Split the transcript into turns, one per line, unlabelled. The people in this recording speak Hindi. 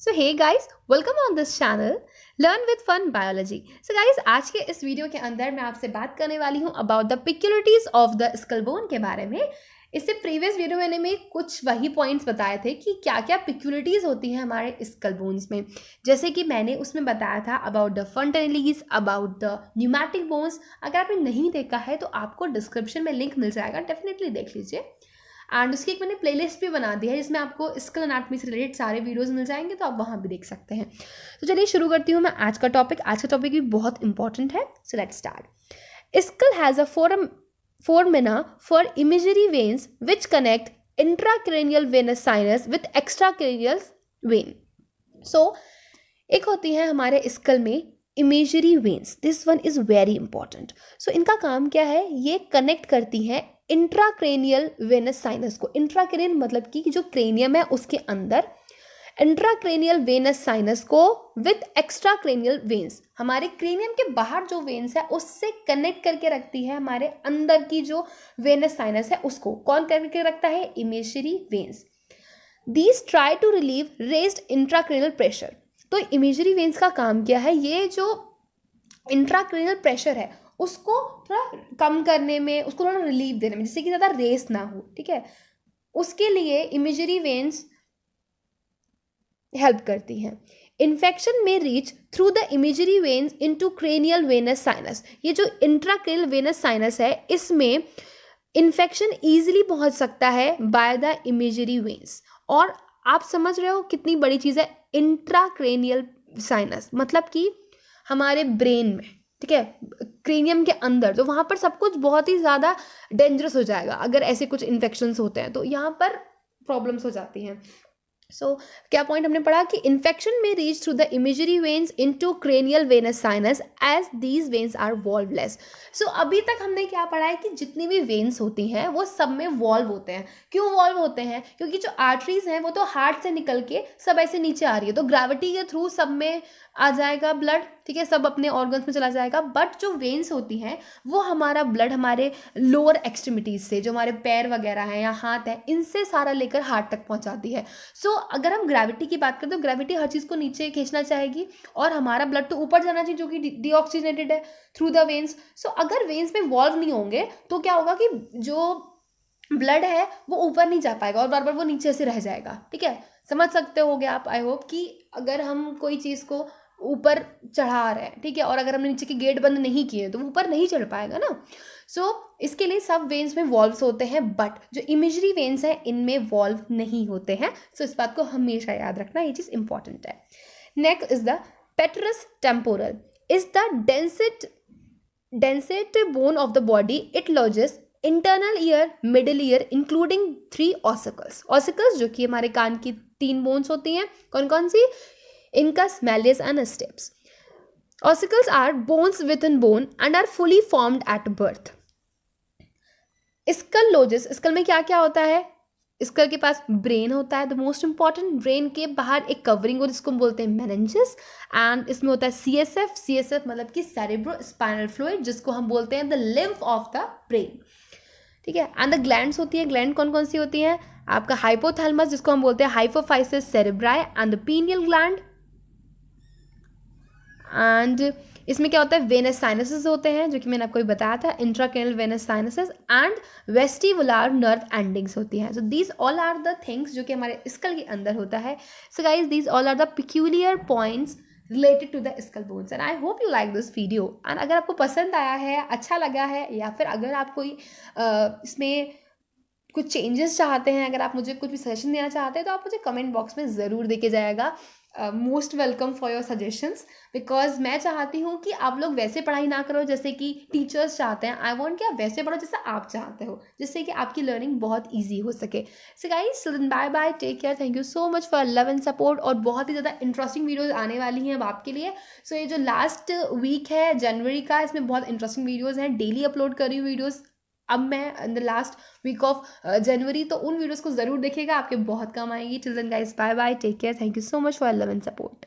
So hey guys welcome on this channel learn with fun biology so guys आज के इस वीडियो के अंदर मैं आपसे बात करने वाली हूँ about the peculiarities of the skull bone के बारे में। इससे प्रीवियस वीडियो मैंने में कुछ वही पॉइंट्स बताए थे कि क्या क्या पिक्यूलिटीज़ होती हैं हमारे स्कलबोन्स में। जैसे कि मैंने उसमें बताया था about the fontanelles about the pneumatic bones अगर आपने नहीं देखा है तो आपको डिस्क्रिप्शन में लिंक मिल जाएगा डेफिनेटली देख लीजिए। एंड उसकी एक मैंने प्लेलिस्ट भी बना दी है, जिसमें आपको स्किल अनाटमी से रिलेटेड सारे वीडियोज़ मिल जाएँगे तो आप वहाँ भी देख सकते हैं। तो चलिए शुरू करती हूँ मैं आज का टॉपिक आज का टॉपिक भी बहुत इंपॉर्टेंट है so let start skull has a foramen foramina for emissary veins which connect intracranial venous sinus with extra extracranial vein so एक होती है हमारे स्कल में emissary veins this one is very important so इनका काम क्या है? ये कनेक्ट करती हैं इंट्राक्रेनियल वेनस साइनस को। इंट्राक्रेनियल मतलब कि जो क्रेनियम है उसके अंदर। इंट्राक्रेनियल वेनस साइनस को विथ एक्स्ट्रा क्रेनियल वेन्स हमारे क्रेनियम के बाहर जो वेन्स है, उससे कनेक्ट करके रखती है हमारे अंदर की जो वेनस साइनस है, उसको। कौन करके रखता है? Emissary veins these try to relieve raised intracranial pressure तो इमेजरी वेन्स का काम क्या है? ये जो इंट्राक्रेनियल प्रेशर है, उसको थोड़ा कम करने में, उसको थोड़ा रिलीफ देने में, जिससे कि ज़्यादा रेस ना हो, ठीक है? उसके लिए इमेजरी वेन्स हेल्प करती हैं। इन्फेक्शन में reach through the emissary veins into cranial venous sinus ये जो इंट्राक्रेनियल वेनस साइनस है, इसमें इन्फेक्शन ईजिली पहुँच सकता है बाय द इमेजरी वेन्स और आप समझ रहे हो कितनी बड़ी चीज़ है? इंट्राक्रेनियल साइनस मतलब कि हमारे ब्रेन में ठीक है? क्रेनियम के अंदर तो वहाँ पर सब कुछ बहुत ही ज़्यादा डेंजरस हो जाएगा अगर ऐसे कुछ इन्फेक्शंस होते हैं तो यहाँ पर प्रॉब्लम्स हो जाती हैं। सो so, क्या पॉइंट हमने पढ़ा कि इन्फेक्शन में reach through the emissary veins into cranial venous sinus as these veins are valveless so अभी तक हमने क्या पढ़ा है कि जितनी भी वेन्स होती हैं वो सब में वॉल्व होते हैं। क्यों वॉल्व होते हैं? क्योंकि जो आर्टरीज हैं वो तो हार्ट से निकल के सब ऐसे नीचे आ रही है तो ग्रेविटी के थ्रू सब में आ जाएगा ब्लड ठीक है सब अपने ऑर्गन्स में चला जाएगा बट जो वेन्स होती हैं वो हमारा ब्लड हमारे लोअर एक्सट्रीमिटीज से जो हमारे पैर वगैरह हैं या हाथ है इनसे सारा लेकर हार्ट तक पहुंचाती है। सो so, अगर हम ग्रेविटी की बात करें तो ग्रेविटी हर चीज़ को नीचे खींचना चाहेगी और हमारा ब्लड तो ऊपर जाना चाहिए जो कि डीऑक्सीजनेटेड है थ्रू द वेन्स सो अगर वेन्स में वॉल्व नहीं होंगे तो क्या होगा कि जो ब्लड है वो ऊपर नहीं जा पाएगा और बार बार वो नीचे से रह जाएगा। ठीक है? समझ सकते हो गए आप आई होप कि अगर हम कोई चीज़ को ऊपर चढ़ा रहे हैं ठीक है? और अगर हमने नीचे के गेट बंद नहीं किए तो ऊपर नहीं चढ़ पाएगा ना। सो so, इसके लिए सब वेन्स में वॉल्व्स होते हैं बट जो इमेजरी वेन्स हैं इनमें वॉल्व नहीं होते हैं। सो so, इस बात को हमेशा याद रखना ये चीज़ इंपॉर्टेंट है। Next is the petrous temporal is the densest densest bone of the body it lodges internal ear middle ear including three ossicles ossicles जो कि हमारे कान की तीन बोन्स होती हैं कौन कौन सी? Incus, malleus and steps. Ossicles are bones within bone and are fully formed at birth. Skull lodges skull में क्या क्या होता है? स्कल के पास ब्रेन होता है. द मोस्ट इंपॉर्टेंट ब्रेन के बाहर एक कवरिंग हो जिसको हम बोलते हैं मैनेंजिस एंड इसमें होता है C S F C S F मतलब कि सेरेब्रो स्पाइनल फ्लूड जिसको हम बोलते हैं the lymph of the brain ठीक है? एंड द ग्लैंड्स होती है. ग्लैंड कौन कौन सी होती हैं? आपका हाइपोथैलमस जिसको हम बोलते हैं hypophysis cerebri and the pineal gland and इसमें क्या होता है? वेनस साइनसेस होते हैं, जो कि मैंने आपको बताया था intracranial venous sinuses and vestibular nerve endings होती हैं। So these all are the things जो कि हमारे स्कल के अंदर होता है। So guys these all are the peculiar points related to the skull bones and I hope you like this video and अगर आपको पसंद आया है अच्छा लगा है, या फिर अगर आप कोई इसमें कुछ चेंजेस चाहते हैं, अगर आप मुझे कुछ भी सजेशन देना चाहते हैं तो आप मुझे कमेंट बॉक्स में ज़रूर देके जाएगा। Most welcome for your suggestions because मैं चाहती हूँ कि आप लोग वैसे पढ़ाई ना करो जैसे कि टीचर्स चाहते हैं। आई वॉन्ट कि आप वैसे पढ़ो जैसे आप चाहते हो जिससे कि आपकी लर्निंग बहुत ईजी हो सके। So guys bye bye take care thank you so much for love and support और बहुत ही ज़्यादा इंटरेस्टिंग वीडियोज़ आने वाली हैं अब आपके लिए। सो so, ये जो लास्ट वीक है जनवरी का इसमें बहुत इंटरेस्टिंग वीडियोज़ हैं। डेली अपलोड कर रही हूँ वीडियोज़ अब मैं in the last week of January तो उन वीडियोज़ को ज़रूर देखेगा आपके बहुत कम आएगी। Children guys bye bye take care thank you so much for love and support